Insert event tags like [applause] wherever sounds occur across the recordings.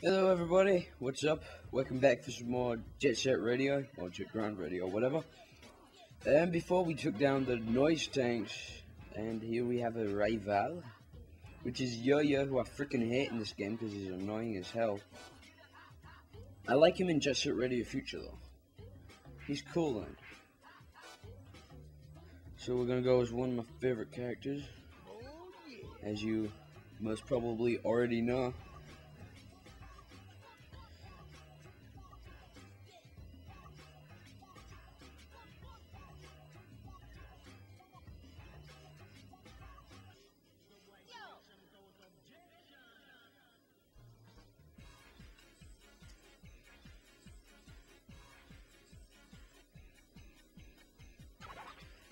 Hello everybody, what's up? Welcome back for some more Jet Set Radio, or Jet Grind Radio, whatever. And before we took down the noise tanks, and here we have a rival, which is Yo-Yo, who I freaking hate in this game because he's annoying as hell. I like him in Jet Set Radio Future though. He's cool then. So we're gonna go as one of my favorite characters, as you most probably already know.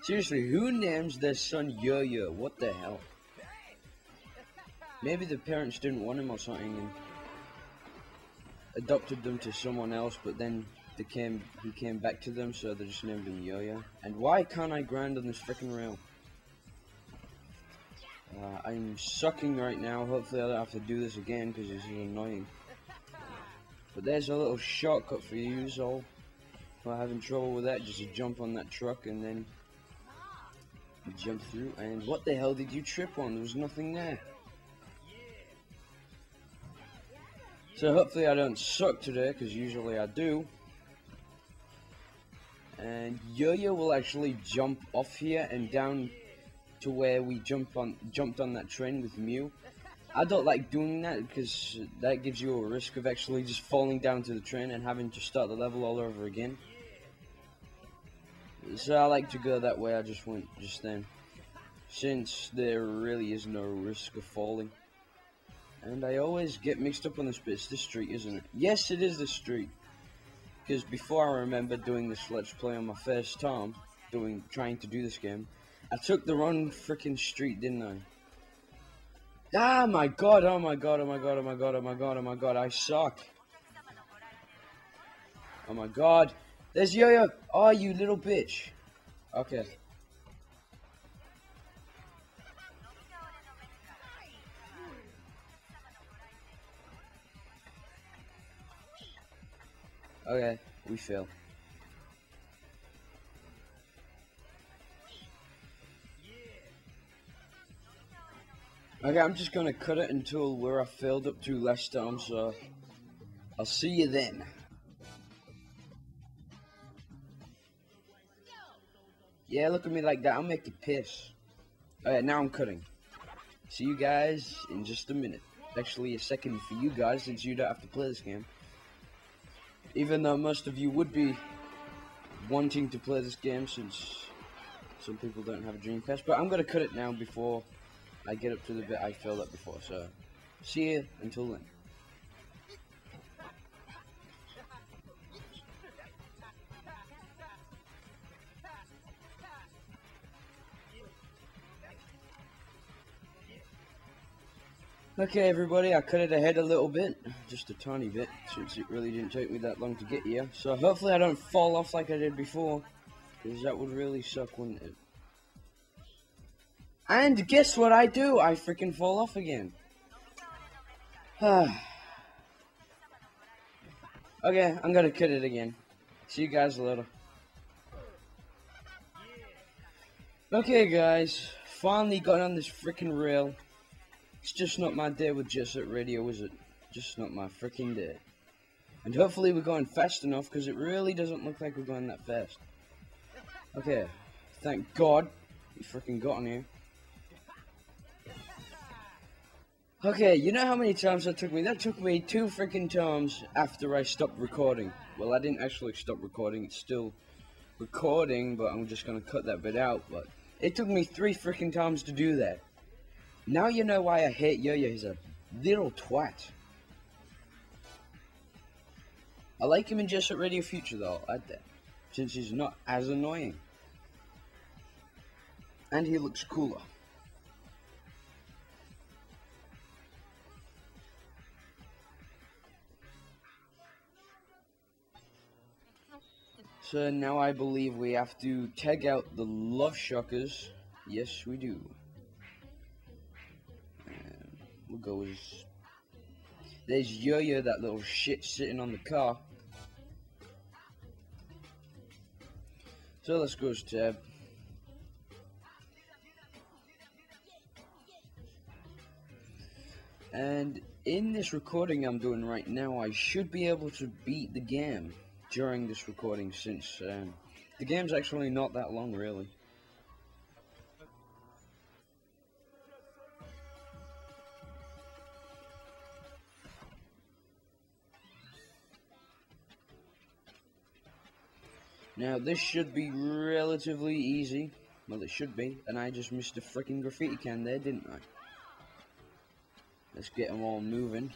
Seriously, who names their son Yo-Yo? What the hell? Maybe the parents didn't want him or something and adopted them to someone else, but then they came, he came back to them, so they just named him Yo-Yo. And why can't I grind on this freaking rail? Uh, I'm sucking right now. Hopefully I don't have to do this again because this is annoying. But there's a little shortcut for you, so if I'm having trouble with that, just jump on that truck and then jump through. And what the hell did you trip on? There was nothing there. So hopefully I don't suck today, because usually I do. And Yo-Yo will actually jump off here and down to where we jump on jumped on that train with Mew. I don't like doing that because that gives you a risk of actually just falling down to the train and having to start the level all over again. So I like to go that way, I just went just then. Since there really is no risk of falling. And I always get mixed up on this bit. It's this street, isn't it? Yes, it is the street. Because before I remember doing this Let's Play on my first time, doing trying to do this game, I took the wrong freaking street, didn't I? Ah, my god, oh my god, oh my god, oh my god, oh my god, oh my god, I suck. Oh my god. There's Yo-Yo. Oh, you little bitch. Okay. Okay, we fail. Okay, I'm just gonna cut it until where I failed up to last time, so I'll see you then. Yeah, look at me like that, I'll make you piss. Oh, Alright, now I'm cutting. See you guys in just a minute. Actually, a second for you guys, since you don't have to play this game. Even though most of you would be wanting to play this game, since some people don't have a Dreamcast. But I'm gonna cut it now before I get up to the bit I failed at before, so see you until then. Okay everybody, I cut it ahead a little bit, just a tiny bit, since it really didn't take me that long to get here. So hopefully I don't fall off like I did before, because that would really suck, wouldn't it? And guess what I do? I freaking fall off again. [sighs] okay, I'm gonna cut it again. See you guys later. Okay, guys, finally got on this freaking rail. It's just not my day with Jet Set Radio, is it? Just not my freaking day. And hopefully we're going fast enough, because it really doesn't look like we're going that fast. Okay, thank God we freaking got on here. Okay, you know how many times that took me? That took me two freaking times after I stopped recording. Well, I didn't actually stop recording, it's still recording, but I'm just gonna cut that bit out, but it took me three freaking times to do that. Now you know why I hate Yo-Yo, he's a little twat. I like him in Jet Set Radio Future though, I'll. Since he's not as annoying. And he looks cooler. So now I believe we have to tag out the Love Shockers. Yes, we do. And we'll go as There's Yo-Yo, that little shit sitting on the car. So let's go to. And in this recording I'm doing right now, I should be able to beat the game during this recording since um, the game's actually not that long really. Now this should be relatively easy. Well it should be. And I just missed a freaking graffiti can there, didn't I? Let's get them all moving.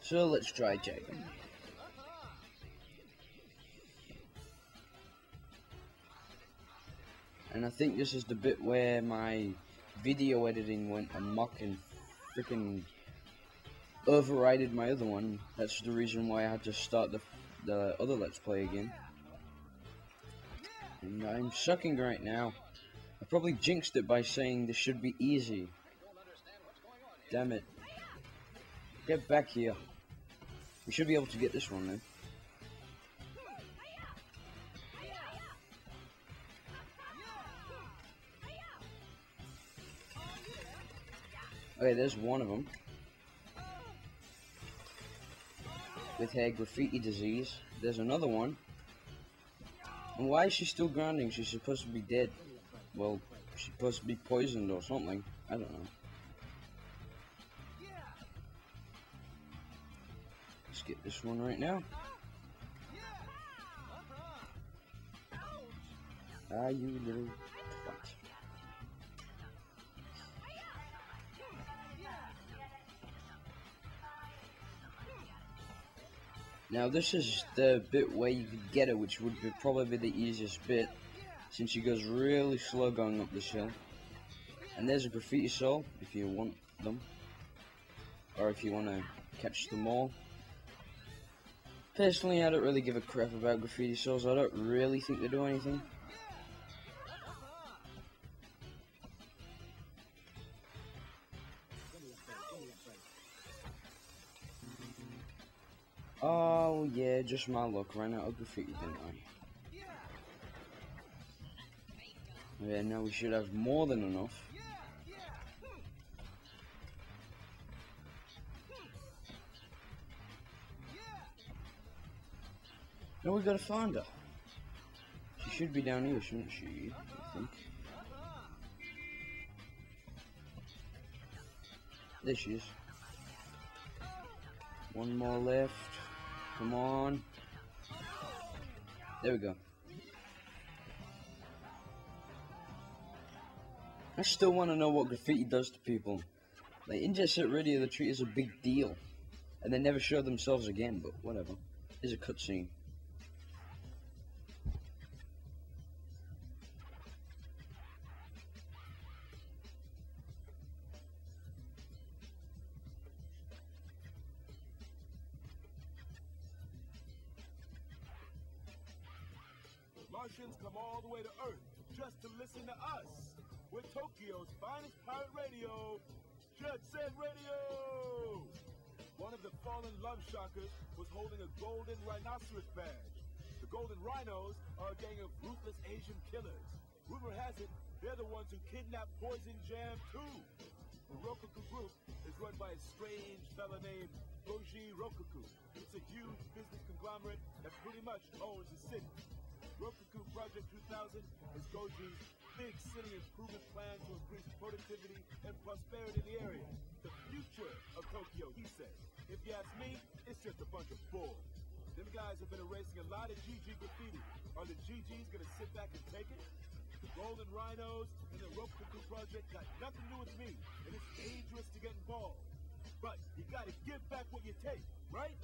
So let's try checking. And I think this is the bit where my video editing went amok and freaking overrided my other one. That's the reason why I had to start the, the other Let's Play again. And I'm sucking right now. I probably jinxed it by saying this should be easy. Damn it. Get back here. We should be able to get this one then. Okay, there's one of them. With her graffiti disease. There's another one. And why is she still grounding? She's supposed to be dead. Well, she's supposed to be poisoned or something. I don't know. Let's get this one right now. Ah, you little Now this is the bit where you could get it, which would be probably the easiest bit, since she goes really slow going up this hill. And there's a graffiti soul, if you want them. Or if you want to catch them all. Personally, I don't really give a crap about graffiti souls. I don't really think they do anything. Oh Oh, yeah, just my luck. Ran out of graffiti, didn't I? Yeah, now we should have more than enough. Now we gotta find her. She should be down here, shouldn't she? I think. There she is. One more left. Come on. There we go. I still want to know what graffiti does to people. Like, in Jet Set Radio, they treat it as a big deal. And they never show themselves again, but whatever. It's a cutscene. Martians come all the way to Earth just to listen to us. We're Tokyo's finest pirate radio, Jet Set Radio! One of the fallen love shockers was holding a golden rhinoceros badge. The golden rhinos are a gang of ruthless Asian killers. Rumor has it, they're the ones who kidnapped Poison Jam too. The Rokkaku group is run by a strange fella named Goji Rokkaku. It's a huge business conglomerate that pretty much owns the city. Rokkaku Project 2000 is Goji's big city improvement plan to increase productivity and prosperity in the area. The future of Tokyo, he says. If you ask me, it's just a bunch of bull. Them guys have been erasing a lot of GG graffiti. Are the GGs gonna sit back and take it? The Golden Rhinos and the Rokkaku Project got nothing to do with me, and it's dangerous to get involved. But you gotta give back what you take, right?